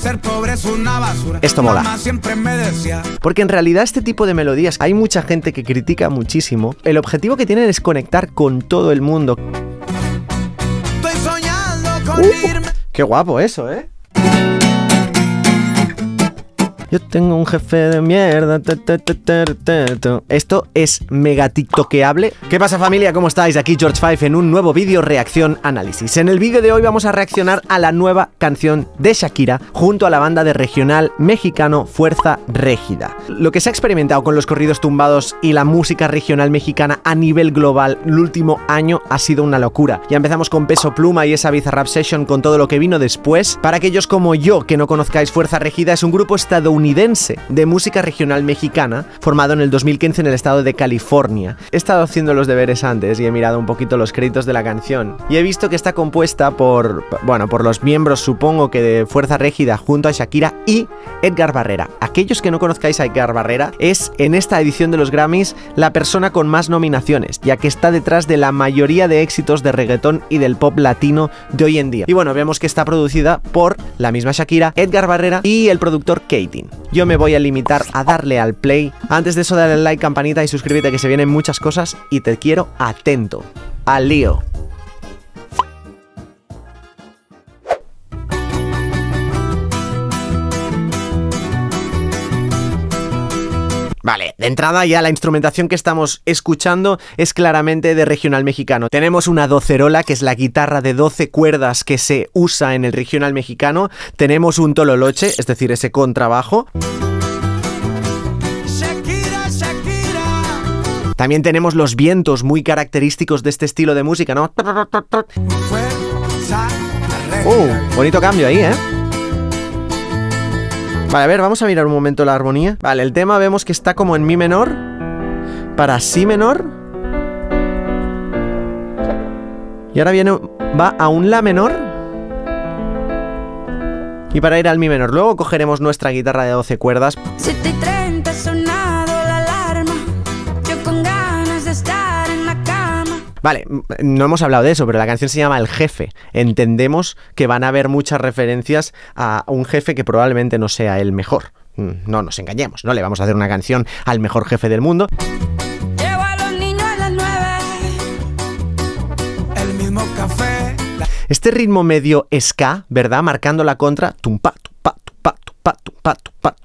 Ser pobre es una basura. Esto mola. Mamá siempre me decía. Porque en realidad este tipo de melodías hay mucha gente que critica muchísimo. El objetivo que tienen es conectar con todo el mundo. Estoy soñando con Uh. irme. Qué guapo eso, ¿eh? Yo tengo un jefe de mierda. Esto es mega tiktokeable. ¿Qué pasa familia? ¿Cómo estáis? Aquí George Five en un nuevo vídeo reacción análisis. En el vídeo de hoy vamos a reaccionar a la nueva canción de Shakira junto a la banda de regional mexicano Fuerza Régida. Lo que se ha experimentado con los corridos tumbados y la música regional mexicana a nivel global el último año ha sido una locura. Ya empezamos con Peso Pluma y esa Bizarrap Session con todo lo que vino después. Para aquellos como yo que no conozcáis Fuerza Régida es un grupo estadounidense de música regional mexicana formado en el 2015 en el estado de California. He estado haciendo los deberes antes y he mirado un poquito los créditos de la canción y he visto que está compuesta por, bueno, por los miembros supongo que de Fuerza Régida junto a Shakira y Edgar Barrera. Aquellos que no conozcáis a Edgar Barrera es en esta edición de los Grammys la persona con más nominaciones, ya que está detrás de la mayoría de éxitos de reggaetón y del pop latino de hoy en día. Y bueno, vemos que está producida por la misma Shakira, Edgar Barrera y el productor Yo me voy a limitar a darle al play. Antes de eso, dale al like, campanita y suscríbete que se vienen muchas cosas y te quiero atento. Al lío. De entrada ya la instrumentación que estamos escuchando es claramente de regional mexicano. Tenemos una docerola, que es la guitarra de 12 cuerdas que se usa en el regional mexicano. Tenemos un tololoche, es decir, ese contrabajo. También tenemos los vientos muy característicos de este estilo de música, ¿no? Uh, bonito cambio ahí, ¿eh? Vale, a ver, vamos a mirar un momento la armonía. Vale, el tema vemos que está como en mi menor para si menor. Y ahora viene va a un la menor. Y para ir al mi menor, luego cogeremos nuestra guitarra de 12 cuerdas. 7 y Vale, no hemos hablado de eso, pero la canción se llama El Jefe. Entendemos que van a haber muchas referencias a un jefe que probablemente no sea el mejor. Mm, no nos engañemos, no le vamos a hacer una canción al mejor jefe del mundo. Llevo a los niños a las Este ritmo medio ska, ¿verdad? Marcando la contra, tumpa, tumpa, tumpa, tumpa,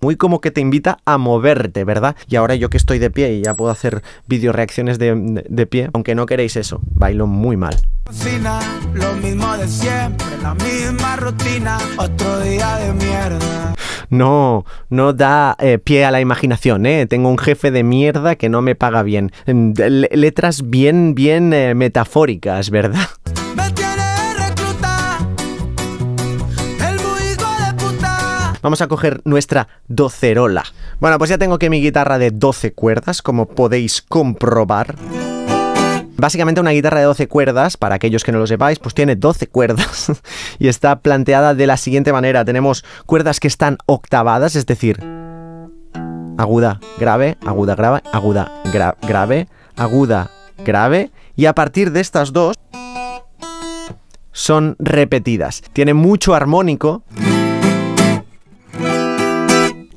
muy como que te invita a moverte, ¿verdad? Y ahora yo que estoy de pie y ya puedo hacer video reacciones de, de- de pie, aunque no queréis eso, bailo muy mal. cocina. Lo mismo de siempre. La misma rutina. Otro día de mierda. No, no da eh, pie a la imaginación, ¿eh? Tengo un jefe de mierda que no me paga bien. Mm, le- Letras bien, bien eh, metafóricas, ¿verdad? Vamos a coger nuestra docerola. Bueno, pues ya tengo que mi guitarra de 12 cuerdas, como podéis comprobar. Básicamente una guitarra de 12 cuerdas, para aquellos que no lo sepáis, pues tiene 12 cuerdas y está planteada de la siguiente manera. Tenemos cuerdas que están octavadas, es decir, aguda, grave, aguda, grave, aguda, gra- grave, aguda, grave, y a partir de estas dos son repetidas. Tiene mucho armónico,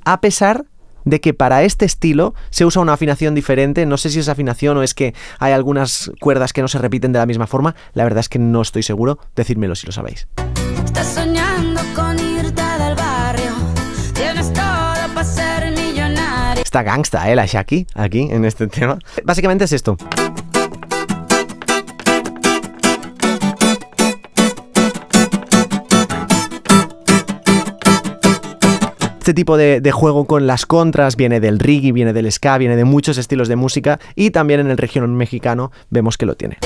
a pesar de que para este estilo se usa una afinación diferente. No sé si es afinación o es que hay algunas cuerdas que no se repiten de la misma forma. La verdad es que no estoy seguro. Decídmelo si lo sabéis. Estás soñando con irte del barrio. Tienes todo para ser millonario. Está gangsta, ¿eh? La Shaki, aquí, en este tema. Básicamente es esto. Este tipo de, de juego con las contras viene del reggae, viene del ska, viene de muchos estilos de música y también en el región mexicano vemos que lo tiene.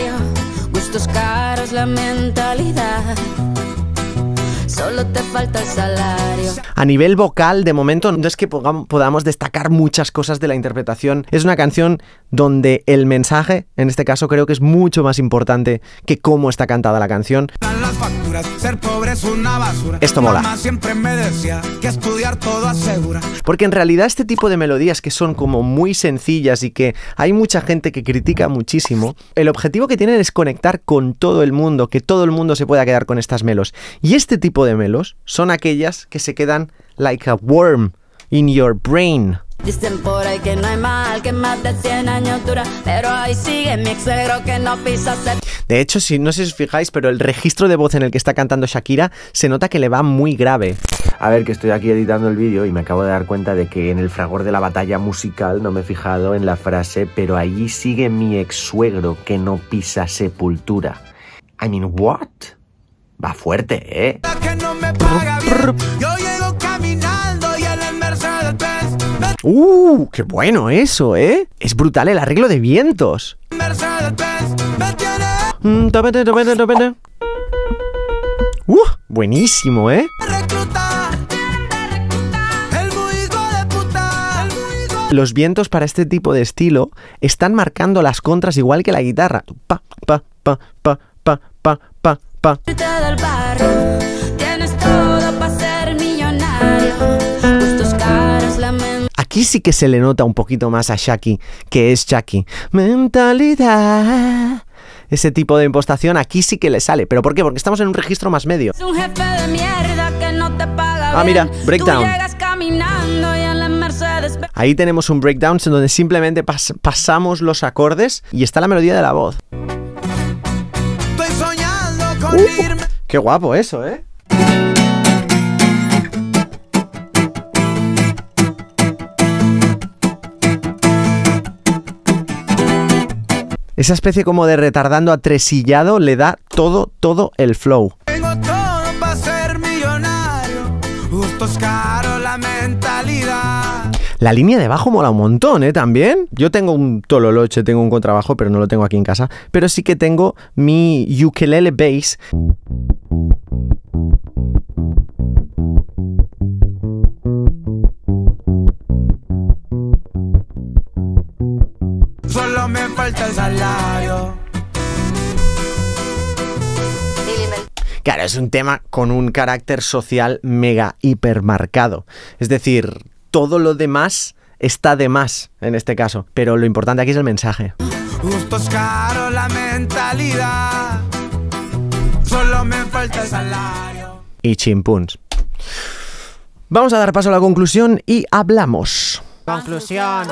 Solo te falta el salario. A nivel vocal, de momento, no es que podamos destacar muchas cosas de la interpretación. Es una canción donde el mensaje, en este caso, creo que es mucho más importante que cómo está cantada la canción. Dan las facturas. Ser pobre es una basura. Esto mola. Mamá siempre me decía que estudiar todo asegura. Porque en realidad este tipo de melodías que son como muy sencillas y que hay mucha gente que critica muchísimo, el objetivo que tienen es conectar con todo el mundo, que todo el mundo se pueda quedar con estas melos. Y este tipo de melos son aquellas que se quedan like a worm in your brain. Dicen por ahí que no hay mal que más de 100 años dura, pero ahí sigue mi ex suegro que no pisa ese De hecho, si no sé si os fijáis, pero el registro de voz en el que está cantando Shakira se nota que le va muy grave. A ver, que estoy aquí editando el vídeo y me acabo de dar cuenta de que en el fragor de la batalla musical no me he fijado en la frase, pero allí sigue mi ex suegro que no pisa sepultura. I mean, what? Va fuerte, ¿eh? ¡Uh! ¡Qué bueno eso, eh! Es brutal el arreglo de vientos. Mm, tapete. ¡Uh! Buenísimo, ¿eh? Los vientos para este tipo de estilo están marcando las contras igual que la guitarra. Pa, pa, pa, pa, pa, pa, pa, Aquí sí que se le nota un poquito más a Shaki, que es Shaki. Mentalidad. Ese tipo de impostación aquí sí que le sale. ¿Pero por qué? Porque estamos en un registro más medio. Es un jefe de mierda que no te paga Ah, mira, breakdown. Ahí tenemos un breakdown en donde simplemente pas- pasamos los acordes y está la melodía de la voz. Qué guapo eso, ¿eh? Esa especie como de retardando atresillado le da todo, todo el flow. Tengo todo para ser millonario. La línea de bajo mola un montón, ¿eh? También. Yo tengo un tololoche, tengo un contrabajo, pero no lo tengo aquí en casa. Pero sí que tengo mi ukulele bass. Solo me falta el salario. Claro, es un tema con un carácter social mega hipermarcado. Es decir, todo lo demás está de más en este caso. Pero lo importante aquí es el mensaje. Gustos la mentalidad. Solo me falta el salario. Y chimpuns. Vamos a dar paso a la conclusión y hablamos. Conclusión.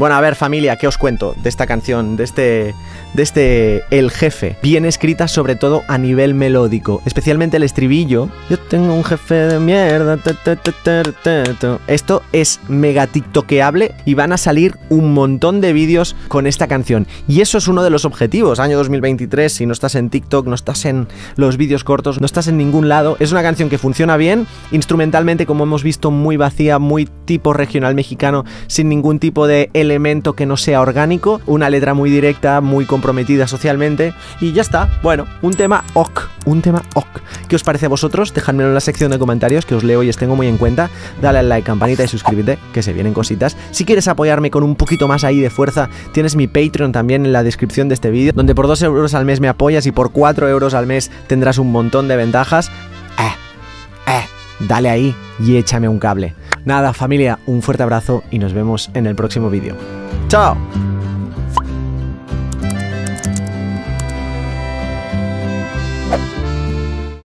Bueno, a ver familia, ¿qué os cuento de esta canción, de este, de este El Jefe? Bien escrita sobre todo a nivel melódico, especialmente el estribillo. Yo tengo un jefe de mierda. Esto es mega tiktokeable y van a salir un montón de vídeos con esta canción. Y eso es uno de los objetivos, año 2023, si no estás en TikTok, no estás en los vídeos cortos, no estás en ningún lado. Es una canción que funciona bien, instrumentalmente como hemos visto muy vacía, muy tipo regional mexicano, sin ningún tipo de elemento que no sea orgánico, una letra muy directa, muy comprometida socialmente y ya está. Bueno, un tema ok, un tema ok. ¿Qué os parece a vosotros? Dejadmelo en la sección de comentarios que os leo y os tengo muy en cuenta. Dale al like, campanita y suscríbete, que se vienen cositas. Si quieres apoyarme con un poquito más ahí de fuerza, tienes mi Patreon también en la descripción de este vídeo, donde por 2 euros al mes me apoyas y por 4 euros al mes tendrás un montón de ventajas. Eh, eh, dale ahí y échame un cable. Nada, familia, un fuerte abrazo y nos vemos en el próximo vídeo. ¡Chao!